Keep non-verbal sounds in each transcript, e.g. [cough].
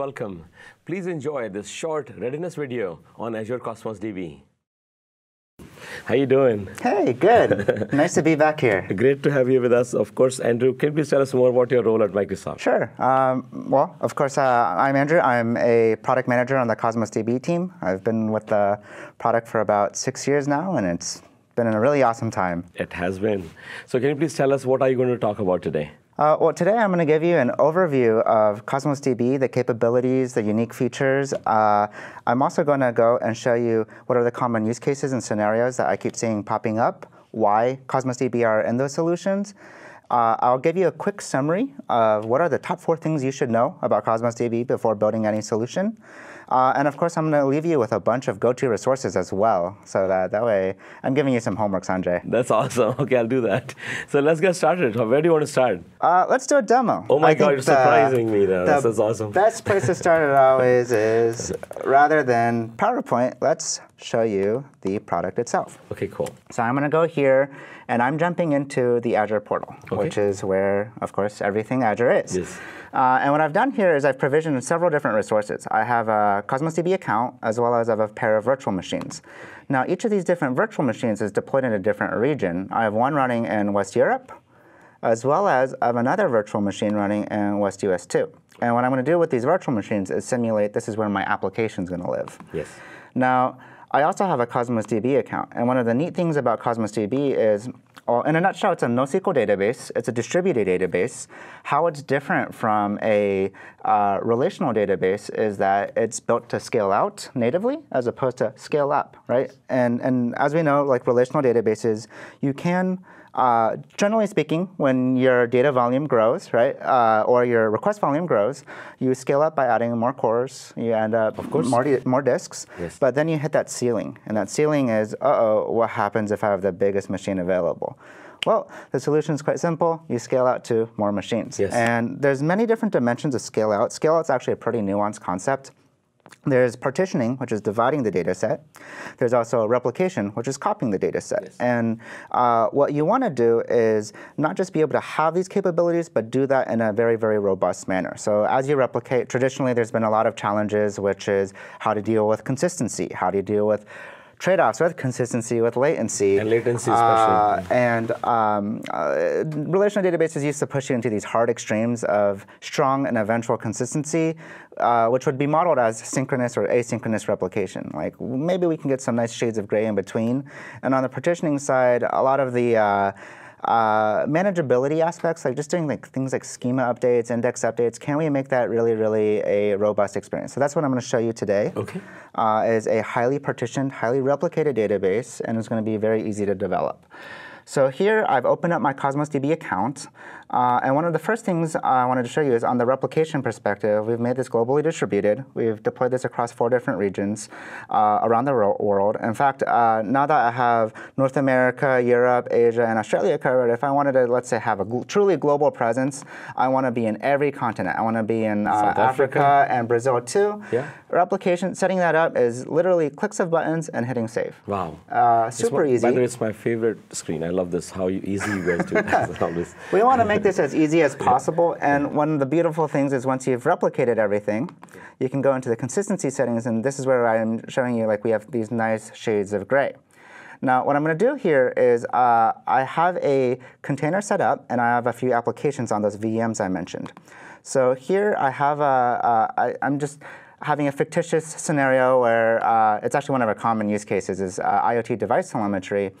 welcome. Please enjoy this short readiness video on Azure Cosmos DB. How are you doing? Hey, good. [laughs] nice to be back here. Great to have you with us. Of course, Andrew, can you please tell us more about your role at Microsoft? Sure. Um, well, of course, uh, I'm Andrew. I'm a product manager on the Cosmos DB team. I've been with the product for about six years now, and it's been a really awesome time. It has been. So can you please tell us what are you going to talk about today? Uh, well, today I'm going to give you an overview of Cosmos DB, the capabilities, the unique features. Uh, I'm also going to go and show you what are the common use cases and scenarios that I keep seeing popping up, why Cosmos DB are in those solutions. Uh, I'll give you a quick summary of what are the top four things you should know about Cosmos DB before building any solution. Uh, and of course, I'm going to leave you with a bunch of go-to resources as well, so that, that way I'm giving you some homework, Sanjay. That's [laughs] awesome. Okay, I'll do that. So let's get started. Where do you want to start? Uh, let's do a demo. Oh my I God, you're surprising me there. This is awesome. best place to start it always [laughs] is, rather than PowerPoint, let's show you the product itself. Okay, cool. So I'm going to go here, and I'm jumping into the Azure portal, okay. which is where, of course, everything Azure is. Yes. Uh, and what I've done here is I've provisioned several different resources. I have a Cosmos DB account, as well as I have a pair of virtual machines. Now, each of these different virtual machines is deployed in a different region. I have one running in West Europe, as well as I have another virtual machine running in West US 2. And what I'm going to do with these virtual machines is simulate this is where my application is going to live. Yes. Now, I also have a Cosmos DB account. And one of the neat things about Cosmos DB is well, in a nutshell, it's a NoSQL database. It's a distributed database. How it's different from a uh, relational database is that it's built to scale out natively as opposed to scale up, right? And, and as we know, like relational databases, you can uh, generally speaking, when your data volume grows, right, uh, or your request volume grows, you scale up by adding more cores. You end up of course more more disks. Yes. But then you hit that ceiling, and that ceiling is, uh oh, what happens if I have the biggest machine available? Well, the solution is quite simple. You scale out to more machines. Yes. And there's many different dimensions of scale out. Scale out is actually a pretty nuanced concept. There's partitioning, which is dividing the data set. There's also replication, which is copying the data set. Yes. And uh, what you want to do is not just be able to have these capabilities, but do that in a very, very robust manner. So as you replicate, traditionally there's been a lot of challenges, which is how to deal with consistency, how do you deal with trade-offs with consistency, with latency. And latency especially. Uh, and um, uh, relational databases used to push you into these hard extremes of strong and eventual consistency, uh, which would be modeled as synchronous or asynchronous replication. Like maybe we can get some nice shades of gray in between. And on the partitioning side, a lot of the uh, uh, manageability aspects, like just doing like things like schema updates, index updates, can we make that really, really a robust experience? So that's what I'm going to show you today. Okay. Uh, is a highly partitioned, highly replicated database, and it's going to be very easy to develop. So here I've opened up my Cosmos DB account. Uh, and one of the first things I wanted to show you is on the replication perspective, we've made this globally distributed. We've deployed this across four different regions uh, around the world. In fact, uh, now that I have North America, Europe, Asia, and Australia covered, if I wanted to, let's say, have a gl truly global presence, I want to be in every continent. I want to be in uh, Africa. Africa. and Brazil too. Yeah. Replication, setting that up is literally clicks of buttons and hitting save. Wow. Uh, super my, easy. By the way, it's my favorite screen. I love this, how easy you guys do [laughs] this. we want to make this as easy as possible. And one of the beautiful things is once you've replicated everything, you can go into the consistency settings. And this is where I'm showing you like we have these nice shades of gray. Now, what I'm going to do here is uh, I have a container set up, and I have a few applications on those VMs I mentioned. So here I have a, uh, I, I'm just having a fictitious scenario where uh, it's actually one of our common use cases is uh, IoT device telemetry.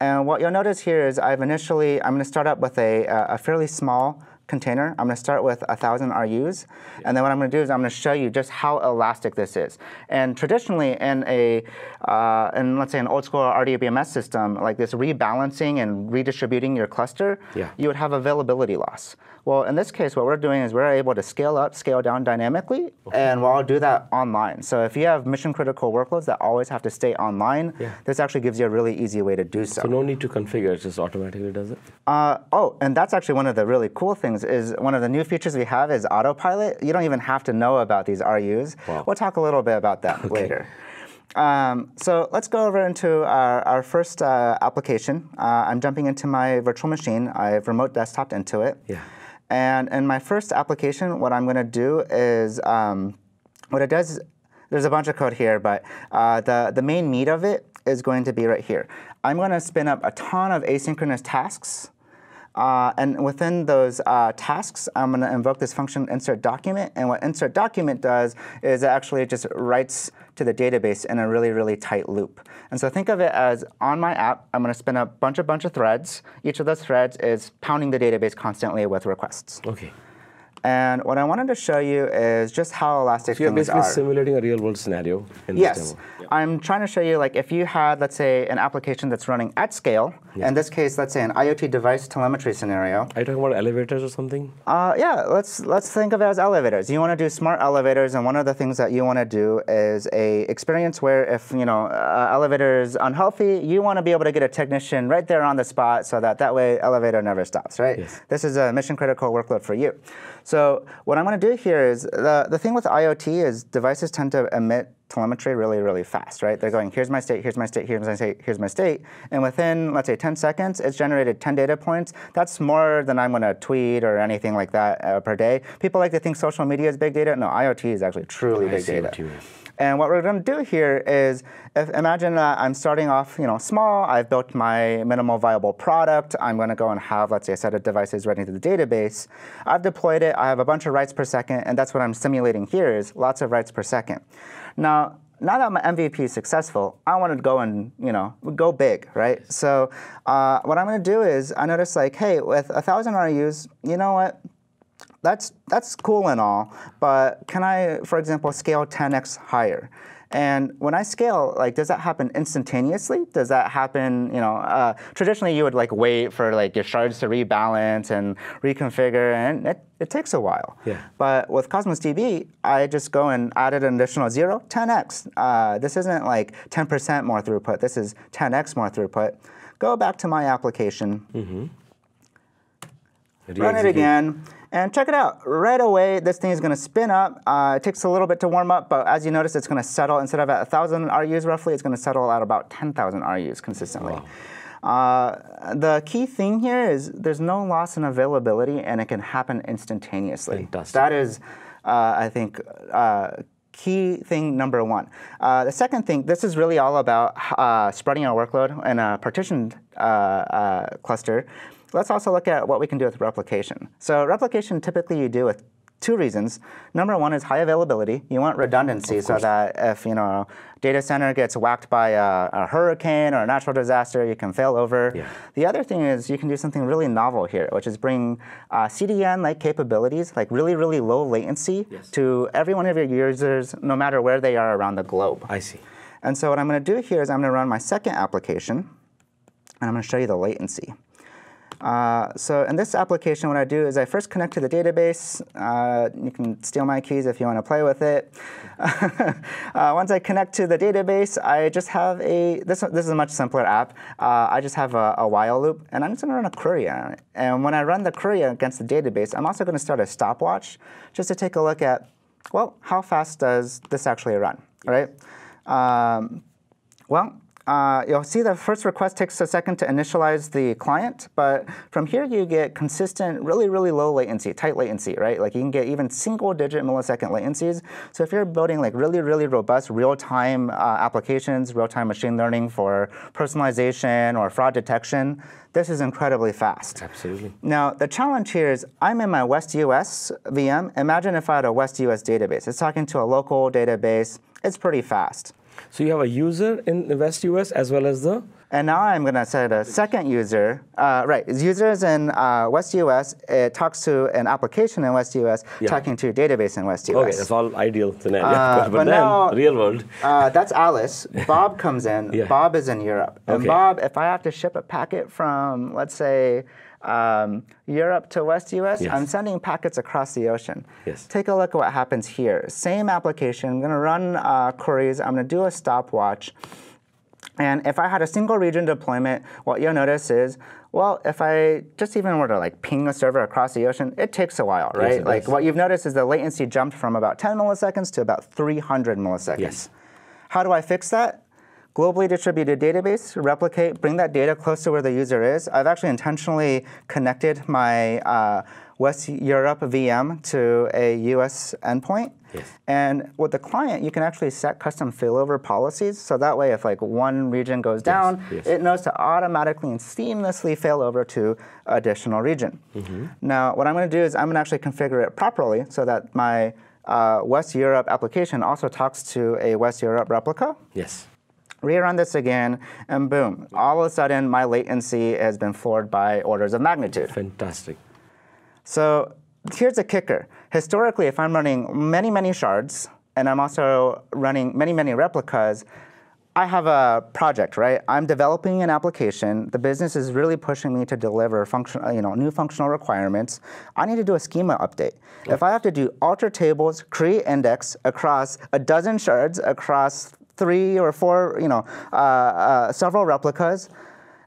And what you'll notice here is I've initially, I'm going to start up with a, uh, a fairly small container. I'm going to start with 1,000 RUs. And then what I'm going to do is I'm going to show you just how elastic this is. And traditionally in a, uh, in let's say an old school RDBMS system, like this rebalancing and redistributing your cluster, yeah. you would have availability loss. Well, in this case, what we're doing is we're able to scale up, scale down dynamically, okay. and we'll do that online. So if you have mission critical workloads that always have to stay online, yeah. this actually gives you a really easy way to do so. So no need to configure, it just automatically does it? Uh, oh, and that's actually one of the really cool things is one of the new features we have is autopilot. You don't even have to know about these RUs. Wow. We'll talk a little bit about that okay. later. Um, so let's go over into our, our first uh, application. Uh, I'm jumping into my virtual machine. I've remote desktoped into it. Yeah. And in my first application, what I'm going to do is, um, what it does, there's a bunch of code here, but uh, the, the main meat of it is going to be right here. I'm going to spin up a ton of asynchronous tasks uh, and within those uh, tasks, I'm going to invoke this function insert document. And what insert document does is it actually just writes to the database in a really, really tight loop. And so think of it as on my app, I'm going to spin up a bunch of bunch of threads. Each of those threads is pounding the database constantly with requests. Okay. And what I wanted to show you is just how elastic so you're things basically are. simulating a real world scenario in Yes. this demo. I'm trying to show you like if you had, let's say, an application that's running at scale, in this case, let's say an IoT device telemetry scenario. Are you talking about elevators or something? Uh, yeah, let's let's think of it as elevators. You want to do smart elevators, and one of the things that you want to do is a experience where if you know uh, elevator is unhealthy, you want to be able to get a technician right there on the spot, so that that way elevator never stops. Right. Yes. This is a mission critical workload for you. So what I'm going to do here is the the thing with IoT is devices tend to emit telemetry really, really fast, right? They're going, here's my state, here's my state, here's my state, here's my state. And within, let's say, 10 seconds, it's generated 10 data points. That's more than I'm going to tweet or anything like that uh, per day. People like to think social media is big data. No, IoT is actually truly I big data. what. And what we're going to do here is, if, imagine that I'm starting off, you know, small. I've built my minimal viable product. I'm going to go and have, let's say, a set of devices running to the database. I've deployed it. I have a bunch of writes per second, and that's what I'm simulating here is lots of writes per second. Now, now that my MVP is successful, I want to go and you know go big, right? So uh, what I'm going to do is I notice like, hey, with a thousand RUs, you know what? That's that's cool and all, but can I, for example, scale 10x higher? And when I scale, like, does that happen instantaneously? Does that happen, you know, uh, traditionally you would like wait for like your shards to rebalance and reconfigure, and it, it takes a while. Yeah. But with Cosmos DB, I just go and added an additional zero, 10x. Uh, this isn't like 10% more throughput. This is 10x more throughput. Go back to my application, run it Re-execute. again, and check it out. Right away, this thing is going to spin up. Uh, it takes a little bit to warm up, but as you notice, it's going to settle instead of at 1,000 RUs roughly, it's going to settle at about 10,000 RUs consistently. Uh, the key thing here is there's no loss in availability, and it can happen instantaneously. Fantastic. That is, uh, I think. Uh, Key thing number one. Uh, the second thing, this is really all about uh, spreading our workload in a partitioned uh, uh, cluster. Let's also look at what we can do with replication. So replication typically you do with two reasons. Number one is high availability. You want redundancy so that if you know data center gets whacked by a, a hurricane or a natural disaster, you can fail over. Yeah. The other thing is you can do something really novel here, which is bring uh, CDN-like capabilities, like really, really low latency, to every one of your users, no matter where they are around the globe. I see. And so what I'm going to do here is I'm going to run my second application, and I'm going to show you the latency. Uh, so in this application, what I do is I first connect to the database. Uh, you can steal my keys if you want to play with it. [laughs] uh, once I connect to the database, I just have a, this, this is a much simpler app. Uh, I just have a, a while loop, and I'm just going to run a query on it. And when I run the query against the database, I'm also going to start a stopwatch just to take a look at, well, how fast does this actually run, right? Um, well, uh, you'll see the first request takes a second to initialize the client, but from here you get consistent, really, really low latency, tight latency, right? Like you can get even single digit millisecond latencies. So if you're building like really, really robust real-time uh, applications, real-time machine learning for personalization or fraud detection, this is incredibly fast. Absolutely. Now, the challenge here is I'm in my West US VM. Imagine if I had a West US database. It's talking to a local database. It's pretty fast. So you have a user in the West US as well as the And now I'm going to set a second user. Uh, right, users in uh, West US. It talks to an application in West US, Yeah. talking to a database in West US. okay, that's all ideal scenario. Uh, [laughs] but, but then now- real world. Uh, that's Alice. [laughs] Bob comes in. Yeah. Bob is in Europe. And Okay. Bob, if I have to ship a packet from, let's say, um, Europe to West US, Yes. I'm sending packets across the ocean. Yes. Take a look at what happens here. Same application. I'm going to run uh, queries. I'm going to do a stopwatch. And if I had a single region deployment, what you'll notice is, well, if I just even were to like ping a server across the ocean, it takes a while, right? it like does. what you've noticed is the latency jumped from about 10 milliseconds to about 300 milliseconds. Yes. How do I fix that? Globally distributed database, replicate, bring that data close to where the user is. I've actually intentionally connected my uh, West Europe VM to a US endpoint. Yes. And with the client, you can actually set custom failover policies. So that way, if like one region goes down, yes. it knows to automatically and seamlessly fail over to additional region. Mm-hmm. Now, what I'm going to do is I'm going to actually configure it properly so that my uh, West Europe application also talks to a West Europe replica. Yes. Rerun this again, and boom, all of a sudden my latency has been floored by orders of magnitude. Fantastic. So here's a kicker. Historically, if I'm running many, many shards, and I'm also running many, many replicas, I have a project, right? I'm developing an application. The business is really pushing me to deliver function, you know, new functional requirements. I need to do a schema update. If I have to do alter tables, create index across a dozen shards, across three or four, you know, uh, uh, several replicas,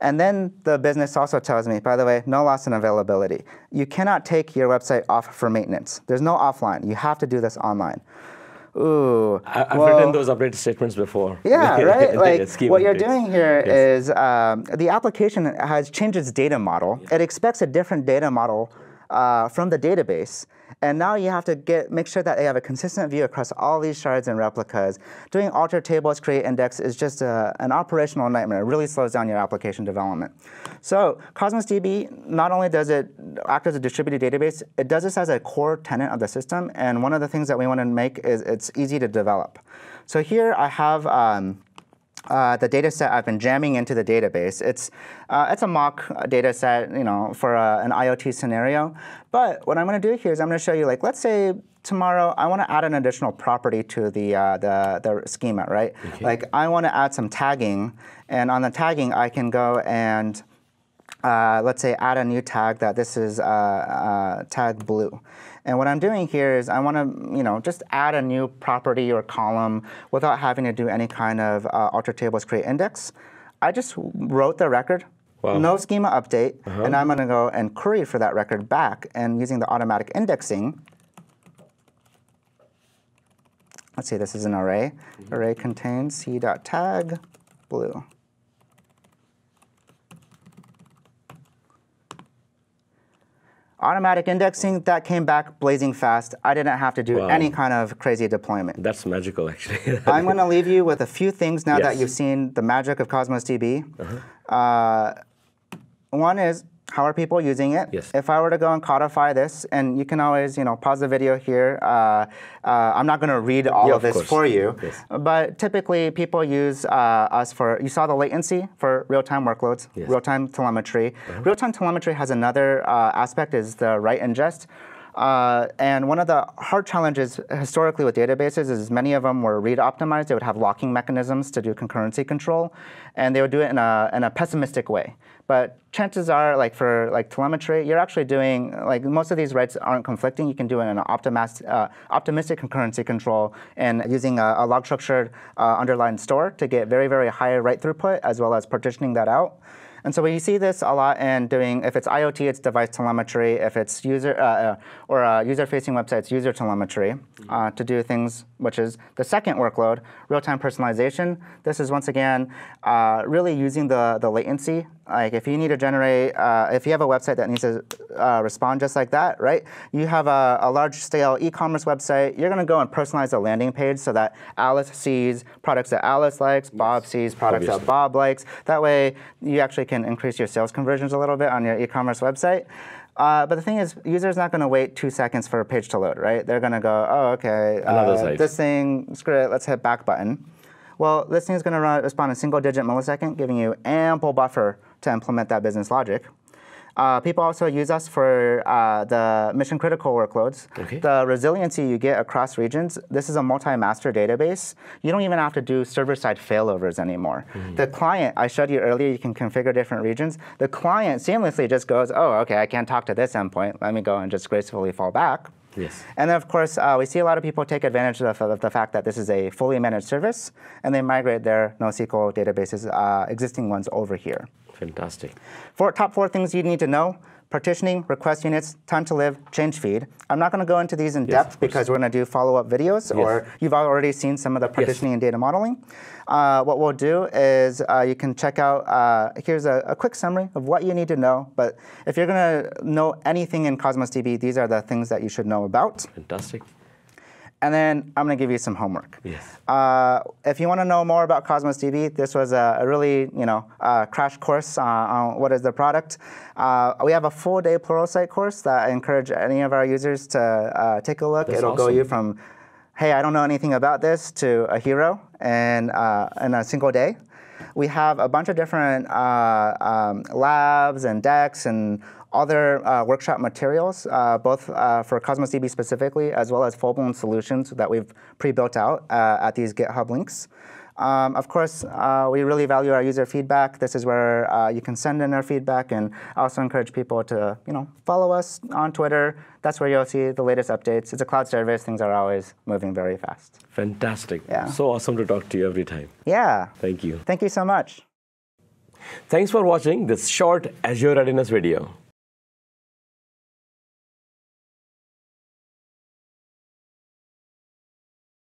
and then the business also tells me, by the way, no loss in availability. You cannot take your website off for maintenance. There's no offline. You have to do this online. Ooh. I, have well, written those updated statements before. Yeah, [laughs] right. like what you're doing here Yes. is um, the application has changed its data model. It expects a different data model uh, from the database. And now you have to get make sure that they have a consistent view across all these shards and replicas. Doing alter tables, create index is just a, an operational nightmare. It really slows down your application development. So Cosmos DB not only does it act as a distributed database, it does this as a core tenant of the system. And one of the things that we want to make is it's easy to develop. So here I have. Um, uh, the data set I've been jamming into the database. It's, uh, it's a mock data set, you know, for uh, an IoT scenario. But what I'm going to do here is I'm going to show you, like, let's say tomorrow I want to add an additional property to the, uh, the, the schema, right? Like, I want to add some tagging, and on the tagging, I can go and uh, let's say add a new tag that this is uh, uh, tag blue. And what I'm doing here is I want to, you know, just add a new property or column without having to do any kind of uh, alter tables create index. I just wrote the record, Wow. no schema update, and I'm going to go and query for that record back. And using the automatic indexing, let's see, this is an array. Array contains c.tag blue. Automatic indexing, that came back blazing fast. I didn't have to do Wow. any kind of crazy deployment. That's magical, actually. [laughs] I'm going to leave you with a few things now that Yes. Uh-huh. you've seen the magic of Cosmos DB. Uh, one is how are people using it? Yes. If I were to go and codify this, and you can always, you know, pause the video here. Uh, uh, I'm not going to read all Yeah, of of this for you, Yes. but typically people use uh, us for. You saw the latency for real-time workloads, Yes. real-time telemetry. Real-time telemetry has another uh, aspect is the write ingest. Uh, and one of the hard challenges historically with databases is many of them were read optimized. They would have locking mechanisms to do concurrency control, and they would do it in a, in a pessimistic way. But chances are, like for like telemetry, you're actually doing like most of these writes aren't conflicting. You can do it in an optimis- uh, optimistic concurrency control and using a, a log structured uh, underlined store to get very very high write throughput as well as partitioning that out. And so we see this a lot in doing, if it's IoT, it's device telemetry. If it's user uh, uh, or uh, user-facing websites, user telemetry uh, to do things, which is the second workload, real-time personalization. This is once again uh, really using the, the latency. Like if you need to generate, uh, if you have a website that needs to uh, respond just like that, right? You have a, a large-scale e-commerce website. You're going to go and personalize the landing page so that Alice sees products that Alice likes, Bob sees products that Bob likes. That way, you actually can increase your sales conversions a little bit on your e-commerce website. Uh, but the thing is, users not going to wait two seconds for a page to load, right? They're going to go, oh, okay, uh, this thing, screw it, let's hit back button. Well, this thing is going to respond in single digit millisecond, giving you ample buffer to implement that business logic. Uh, people also use us for uh, the mission critical workloads. Okay. The resiliency you get across regions, this is a multi-master database. You don't even have to do server-side failovers anymore. Mm-hmm. The client, I showed you earlier, you can configure different regions. The client seamlessly just goes, oh, okay, I can't talk to this endpoint. Let me go and just gracefully fall back. Yes. And then, of course, uh, we see a lot of people take advantage of the, of the fact that this is a fully managed service, and they migrate their NoSQL databases, uh, existing ones, over here. Fantastic. Four, top four things you need to know. partitioning, request units, time to live, change feed. I'm not going to go into these in depth because we're going to do follow-up videos, or you've already seen some of the partitioning and data modeling. Uh, what we'll do is uh, you can check out, uh, here's a, a, quick summary of what you need to know, but if you're going to know anything in Cosmos DB, these are the things that you should know about. Fantastic. And then I'm going to give you some homework. Yes. Uh, if you want to know more about Cosmos DB, this was a, a really, you know, uh, crash course uh, on what is the product. Uh, we have a full day Pluralsight course that I encourage any of our users to uh, take a look. That's It'll awesome. go you from, hey, I don't know anything about this, to a hero in, uh, in a single day. We have a bunch of different um, labs and decks and other uh, workshop materials, uh, both uh, for Cosmos DB specifically, as well as full-blown solutions that we've pre-built out uh, at these GitHub links. Um, of course, uh, we really value our user feedback. This is where uh, you can send in our feedback, and I also encourage people to, you know, follow us on Twitter. That's where you'll see the latest updates. It's a cloud service; things are always moving very fast. Fantastic. Yeah. So awesome to talk to you every time. Yeah. Thank you. Thank you so much. Thanks for watching this short Azure Readiness video.